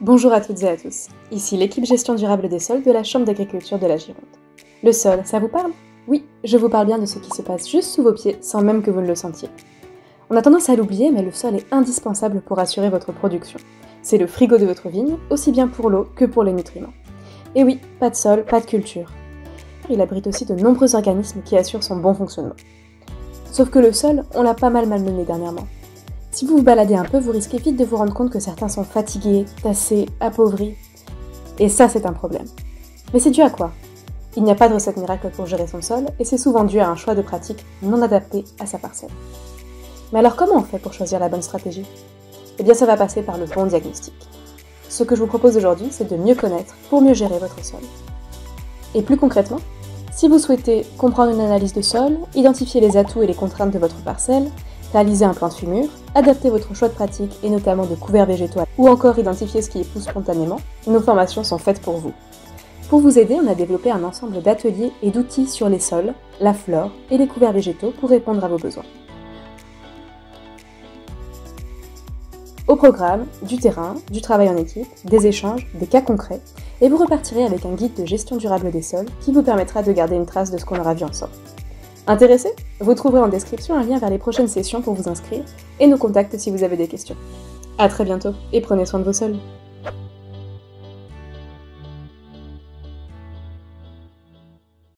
Bonjour à toutes et à tous, ici l'équipe gestion durable des sols de la Chambre d'agriculture de la Gironde. Le sol, ça vous parle? Oui, je vous parle bien de ce qui se passe juste sous vos pieds sans même que vous ne le sentiez. On a tendance à l'oublier, mais le sol est indispensable pour assurer votre production. C'est le frigo de votre vigne, aussi bien pour l'eau que pour les nutriments. Et oui, pas de sol, pas de culture. Il abrite aussi de nombreux organismes qui assurent son bon fonctionnement. Sauf que le sol, on l'a pas mal malmené dernièrement. Si vous vous baladez un peu, vous risquez vite de vous rendre compte que certains sont fatigués, tassés, appauvris. Et ça, c'est un problème. Mais c'est dû à quoi? Il n'y a pas de recette miracle pour gérer son sol, et c'est souvent dû à un choix de pratique non adapté à sa parcelle. Mais alors comment on fait pour choisir la bonne stratégie? Eh bien ça va passer par le bon diagnostic. Ce que je vous propose aujourd'hui, c'est de mieux connaître pour mieux gérer votre sol. Et plus concrètement, si vous souhaitez comprendre une analyse de sol, identifier les atouts et les contraintes de votre parcelle, réaliser un plan de fumure, adapter votre choix de pratique et notamment de couverts végétaux ou encore identifier ce qui pousse spontanément, nos formations sont faites pour vous. Pour vous aider, on a développé un ensemble d'ateliers et d'outils sur les sols, la flore et les couverts végétaux pour répondre à vos besoins. Au programme, du terrain, du travail en équipe, des échanges, des cas concrets, et vous repartirez avec un guide de gestion durable des sols qui vous permettra de garder une trace de ce qu'on aura vu ensemble. Intéressé? Vous trouverez en description un lien vers les prochaines sessions pour vous inscrire et nos contacts si vous avez des questions. A très bientôt et prenez soin de vos sols